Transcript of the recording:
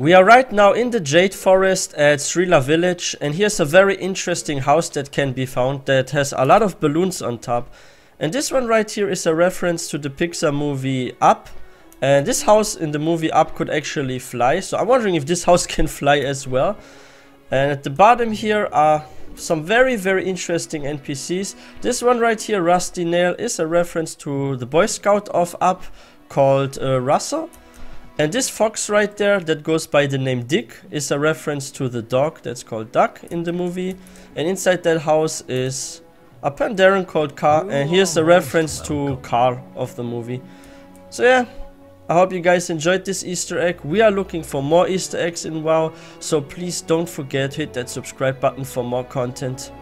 We are right now in the Jade Forest at Sri-La Village and here's a very interesting house that can be found that has a lot of balloons on top. And this one right here is a reference to the Pixar movie Up. And this house in the movie Up could actually fly. So I'm wondering if this house can fly as well. And at the bottom here are some very very interesting NPCs. This one right here, Rusty Nail, is a reference to the Boy Scout of Up called uh, Russell. And this fox right there that goes by the name Dick is a reference to the dog that's called Duck in the movie. And inside that house is a Pandaren called Car and here's a reference to Car of the movie. So yeah, I hope you guys enjoyed this easter egg. We are looking for more easter eggs in WoW, so please don't forget hit that subscribe button for more content.